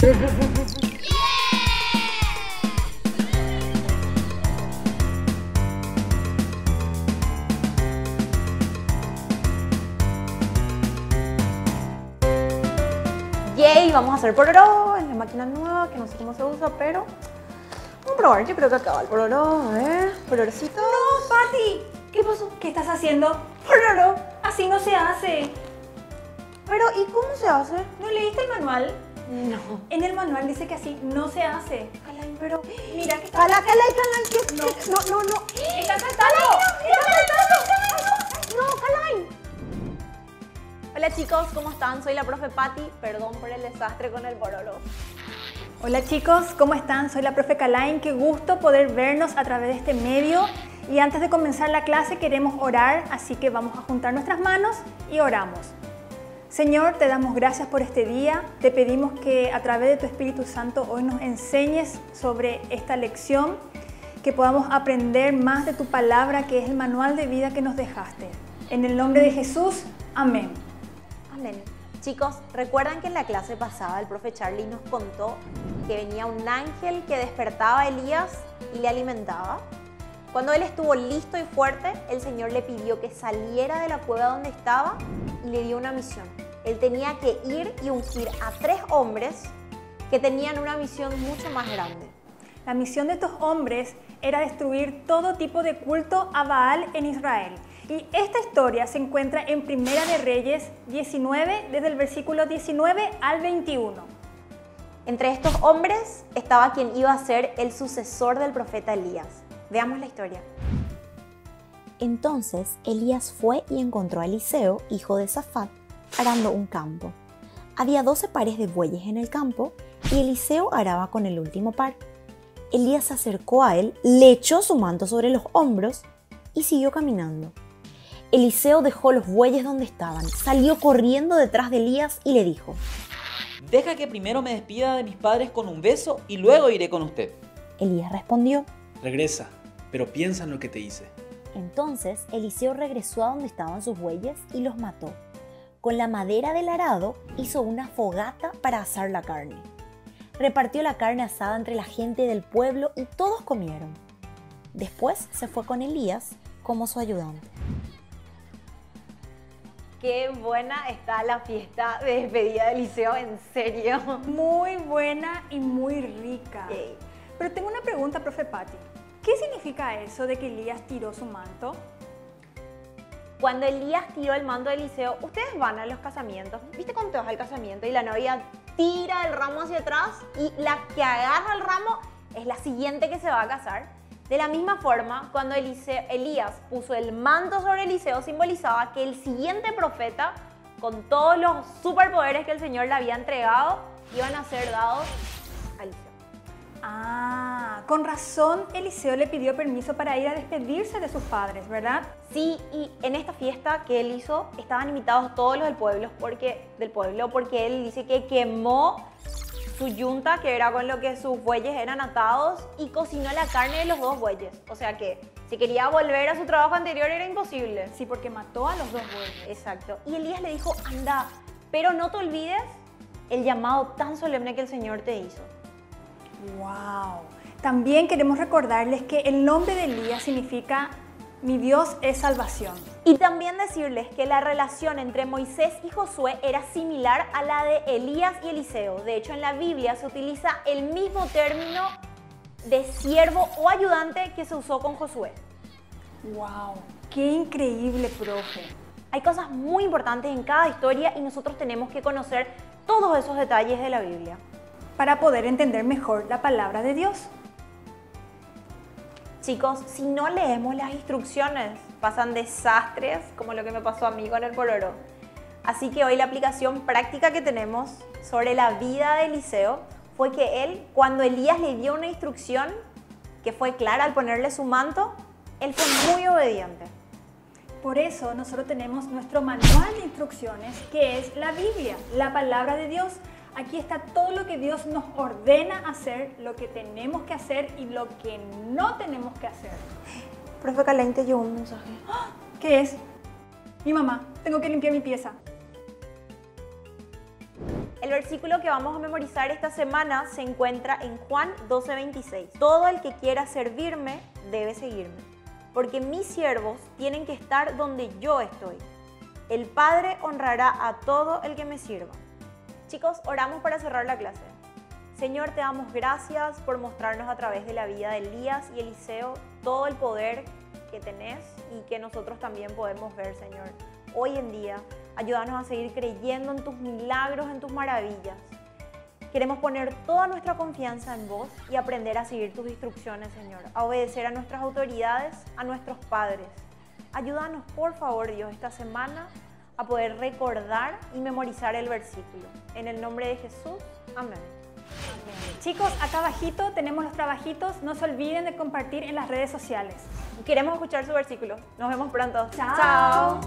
Yay, vamos a hacer pororó en la máquina nueva, que no sé cómo se usa, pero vamos a probar. Yo creo que acaba el pororó. A ver, pororocito. No, Patti, ¿qué pasó? ¿Qué estás haciendo? Pororo, así no se hace. Pero, ¿y cómo se hace? ¿No leíste el manual? No. En el manual dice que así no se hace. Calay, pero... Mira que está... Cala, cala, cala, ¿qué? No. no, no, no. ¡Está saltando! No, Calay. Hola chicos, ¿cómo están? Soy la profe Patti. Perdón por el desastre con el pororo. Hola chicos, ¿cómo están? Soy la profe Kalain. Qué gusto poder vernos a través de este medio. Y antes de comenzar la clase queremos orar, así que vamos a juntar nuestras manos y oramos. Señor, te damos gracias por este día. Te pedimos que a través de tu Espíritu Santo hoy nos enseñes sobre esta lección, que podamos aprender más de tu palabra, que es el manual de vida que nos dejaste. En el nombre de Jesús, amén. Amén. Chicos, ¿recuerdan que en la clase pasada el profe Charlie nos contó que venía un ángel que despertaba a Elías y le alimentaba? Cuando él estuvo listo y fuerte, el Señor le pidió que saliera de la cueva donde estaba y le dio una misión. Él tenía que ir y ungir a tres hombres que tenían una misión mucho más grande. La misión de estos hombres era destruir todo tipo de culto a Baal en Israel. Y esta historia se encuentra en Primera de Reyes 19, desde el versículo 19 al 21. Entre estos hombres estaba quien iba a ser el sucesor del profeta Elías. Veamos la historia. Entonces Elías fue y encontró a Eliseo, hijo de Safat, arando un campo. Había doce pares de bueyes en el campo y Eliseo araba con el último par. Elías se acercó a él, le echó su manto sobre los hombros y siguió caminando. Eliseo dejó los bueyes donde estaban, salió corriendo detrás de Elías y le dijo, Deja que primero me despida de mis padres con un beso y luego iré con usted. Elías respondió. Regresa, pero piensa en lo que te hice. Entonces Eliseo regresó a donde estaban sus bueyes y los mató. Con la madera del arado hizo una fogata para asar la carne. Repartió la carne asada entre la gente del pueblo y todos comieron. Después se fue con Elías como su ayudante. Qué buena está la fiesta de despedida de Eliseo, en serio. Muy buena y muy rica. Yay. Pero tengo una pregunta, profe Patti. ¿Qué significa eso de que Elías tiró su manto? Cuando Elías tiró el manto de Eliseo, ustedes van a los casamientos. ¿Viste cuando te vas al casamiento y la novia tira el ramo hacia atrás y la que agarra el ramo es la siguiente que se va a casar? De la misma forma, cuando Eliseo- Elías puso el manto sobre Eliseo, simbolizaba que el siguiente profeta, con todos los superpoderes que el Señor le había entregado, iban a ser dados. Ah, con razón Eliseo le pidió permiso para ir a despedirse de sus padres, ¿verdad? Sí, y en esta fiesta que él hizo estaban invitados todos los del pueblo, porque, del pueblo, porque él dice que quemó su yunta, que era con lo que sus bueyes eran atados, y cocinó la carne de los dos bueyes. O sea que si quería volver a su trabajo anterior era imposible. Sí, porque mató a los dos bueyes. Exacto. Y Elías le dijo, anda, pero no te olvides el llamado tan solemne que el Señor te hizo. ¡Wow! También queremos recordarles que el nombre de Elías significa mi Dios es salvación. Y también decirles que la relación entre Moisés y Josué era similar a la de Elías y Eliseo. De hecho, en la Biblia se utiliza el mismo término de siervo o ayudante que se usó con Josué. ¡Wow! ¡Qué increíble, profe! Hay cosas muy importantes en cada historia y nosotros tenemos que conocer todos esos detalles de la Biblia. Para poder entender mejor la palabra de Dios. Chicos, si no leemos las instrucciones, pasan desastres como lo que me pasó a mí con el pororo. Así que hoy la aplicación práctica que tenemos sobre la vida de Eliseo fue que él, cuando Elías le dio una instrucción que fue clara al ponerle su manto, él fue muy obediente. Por eso nosotros tenemos nuestro manual de instrucciones, que es la Biblia, la palabra de Dios. Aquí está todo lo que Dios nos ordena hacer, lo que tenemos que hacer y lo que no tenemos que hacer. Profe Calente llegó un mensaje. ¿Qué es? Mi mamá, tengo que limpiar mi pieza. El versículo que vamos a memorizar esta semana se encuentra en Juan 12:26. Todo el que quiera servirme debe seguirme, porque mis siervos tienen que estar donde yo estoy. El Padre honrará a todo el que me sirva. Chicos, oramos para cerrar la clase. Señor, te damos gracias por mostrarnos a través de la vida de Elías y Eliseo todo el poder que tenés y que nosotros también podemos ver, Señor. Hoy en día, ayúdanos a seguir creyendo en tus milagros, en tus maravillas. Queremos poner toda nuestra confianza en vos y aprender a seguir tus instrucciones, Señor, a obedecer a nuestras autoridades, a nuestros padres. Ayúdanos, por favor, Dios, esta semana a poder recordar y memorizar el versículo. En el nombre de Jesús, amén. Chicos, acá abajito tenemos los trabajitos. No se olviden de compartir en las redes sociales. Queremos escuchar su versículo. Nos vemos pronto. Chao.